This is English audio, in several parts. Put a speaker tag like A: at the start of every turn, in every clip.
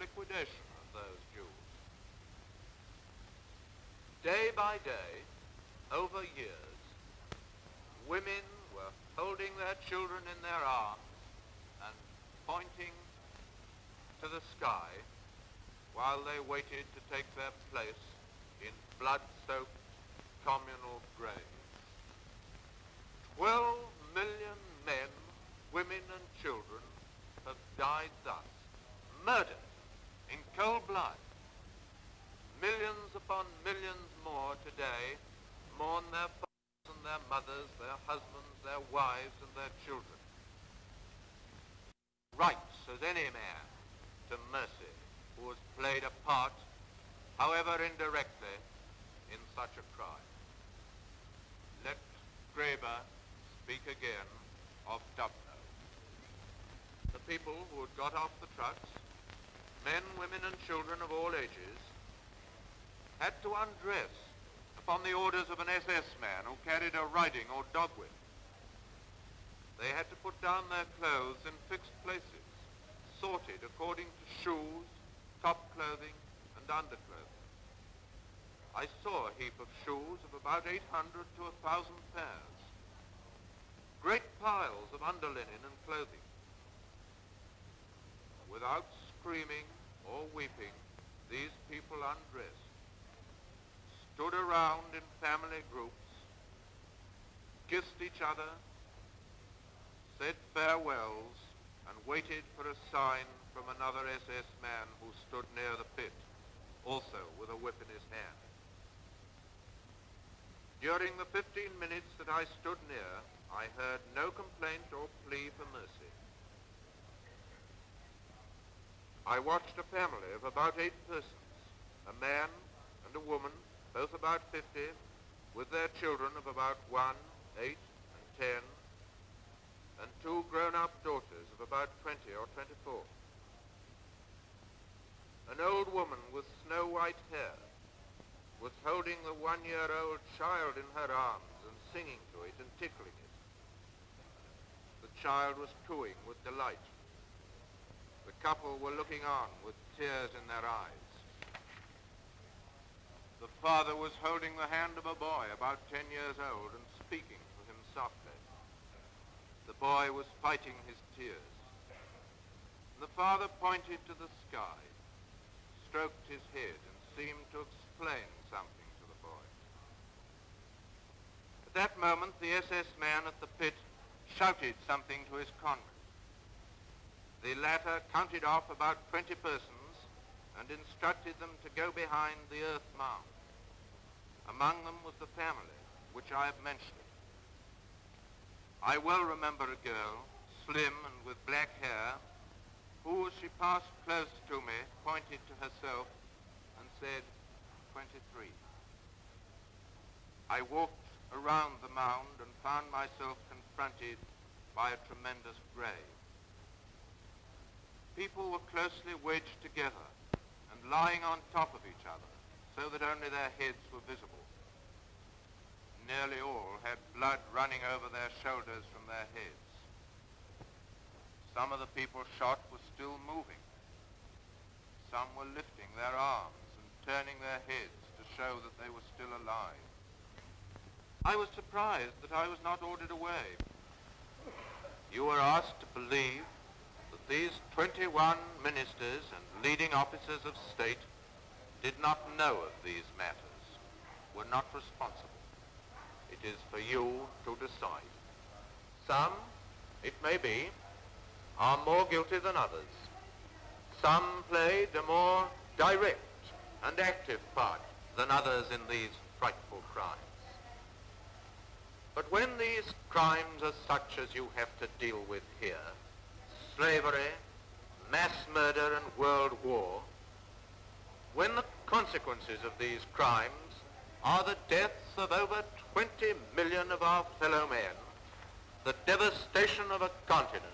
A: liquidation of those Jews. Day by day, over years, women were holding their children in their arms and pointing to the sky while they waited to take their place in blood-soaked communal graves. Twelve million men, women and children have died thus, murdered in cold blood. Millions upon millions more today mourn their fathers and their mothers, their husbands, their wives and their children. Rights as any man to mercy who has played a part, however indirectly, in such a crime. Let Graebe speak again of Dubno. The people who had got off the trucks, men, women and children of all ages, had to undress upon the orders of an SS man who carried a riding or dog whip. They had to put down their clothes in fixed places, sorted according to shoes, top clothing, and underclothing. I saw a heap of shoes of about 800 to 1,000 pairs. Great piles of underlinen and clothing. Without screaming or weeping, these people undressed stood around in family groups, kissed each other, said farewells, and waited for a sign from another SS man who stood near the pit, also with a whip in his hand. During the 15 minutes that I stood near, I heard no complaint or plea for mercy. I watched a family of about eight persons, a man and a woman both about 50, with their children of about 1, 8, and 10, and two grown-up daughters of about 20 or 24. An old woman with snow-white hair was holding the one-year-old child in her arms and singing to it and tickling it. The child was cooing with delight. The couple were looking on with tears in their eyes. The father was holding the hand of a boy about 10 years old and speaking to him softly. The boy was fighting his tears. The father pointed to the sky, stroked his head, and seemed to explain something to the boy. At that moment, the SS man at the pit shouted something to his comrade. The latter counted off about 20 persons and instructed them to go behind the earth mound. Among them was the family, which I have mentioned. I well remember a girl, slim and with black hair, who, as she passed close to me, pointed to herself and said, 23. I walked around the mound and found myself confronted by a tremendous grave. People were closely wedged together, and lying on top of each other so that only their heads were visible. Nearly all had blood running over their shoulders from their heads. Some of the people shot were still moving. Some were lifting their arms and turning their heads to show that they were still alive. I was surprised that I was not ordered away. You were asked to believe these 21 ministers and leading officers of state did not know of these matters, were not responsible. It is for you to decide. Some, it may be, are more guilty than others. Some played a more direct and active part than others in these frightful crimes. But when these crimes are such as you have to deal with here, slavery, mass murder, and world war, when the consequences of these crimes are the deaths of over 20 million of our fellow men, the devastation of a continent,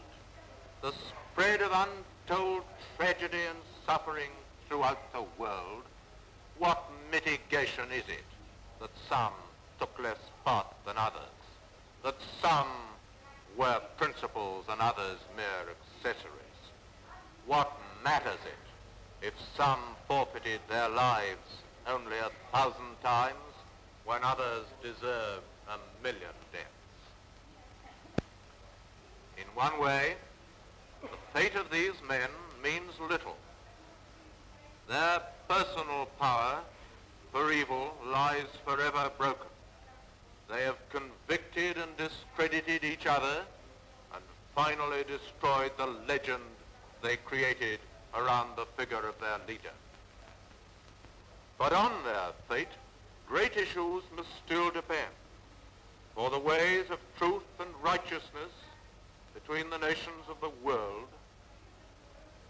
A: the spread of untold tragedy and suffering throughout the world, what mitigation is it that some took less part than others, that some were principals and others mere accessories. What matters it if some forfeited their lives only a thousand times when others deserved a million deaths. In one way, the fate of these men means little. Their personal power for evil lies forever broken. They have convicted and discredited each other finally destroyed the legend they created around the figure of their leader. But on their fate, great issues must still depend. For the ways of truth and righteousness between the nations of the world,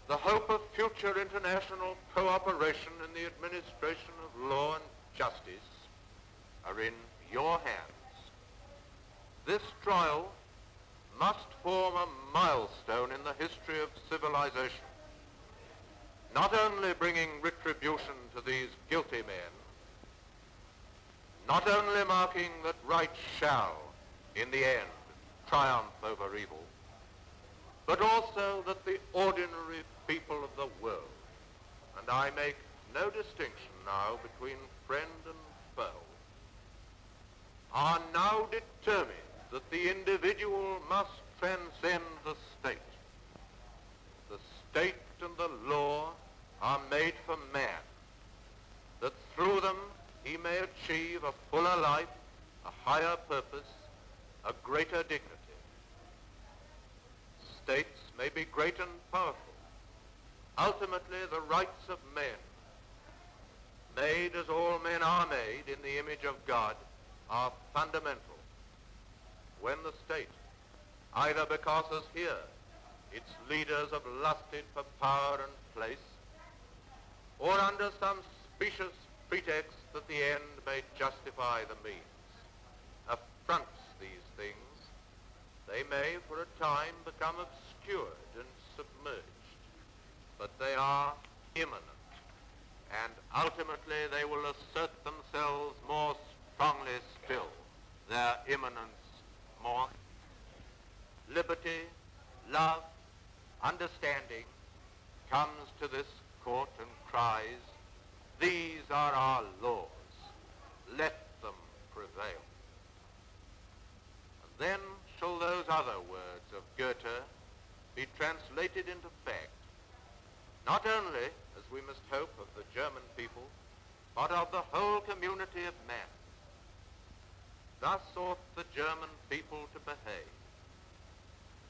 A: the hope of future international cooperation in the administration of law and justice are in your hands. This trial must form a milestone in the history of civilization, not only bringing retribution to these guilty men, not only marking that right shall, in the end, triumph over evil, but also that the ordinary people of the world, and I make no distinction now between friend and foe, are now determined that the individual must transcend the state. The state and the law are made for man, that through them he may achieve a fuller life, a higher purpose, a greater dignity. States may be great and powerful. Ultimately, the rights of men, made as all men are made in the image of God, are fundamental. When the state, either because as here, its leaders have lusted for power and place, or under some specious pretext that the end may justify the means, affronts these things, they may for a time become obscured and submerged, but they are immanent, and ultimately they will assert themselves more strongly still, their immanence more. Liberty, love, understanding comes to this court and cries, these are our laws. Let them prevail. And then shall those other words of Goethe be translated into fact, not only, as we must hope, of the German people, but of the whole community of men. Thus ought the German people to behave,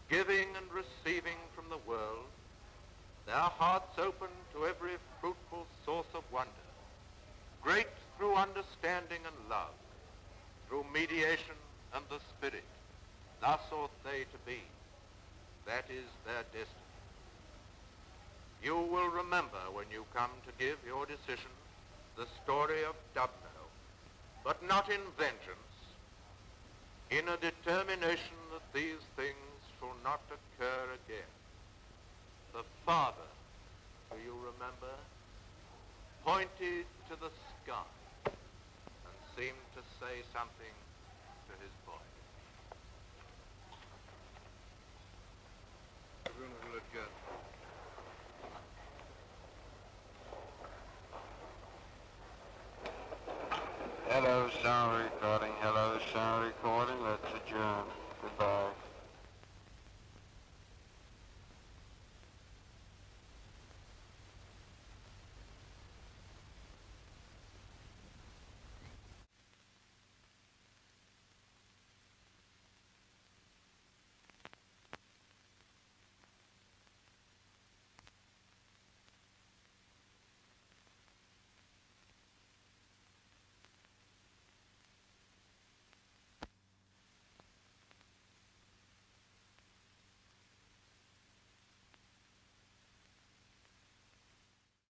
A: giving and receiving from the world, their hearts open to every fruitful source of wonder, great through understanding and love, through mediation and the Spirit. Thus ought they to be. That is their destiny. You will remember when you come to give your decision the story of Dubno, but not in vengeance, in a determination that these things shall not occur again. The Father, do you remember, pointed to the sky and seemed to say something to his boy.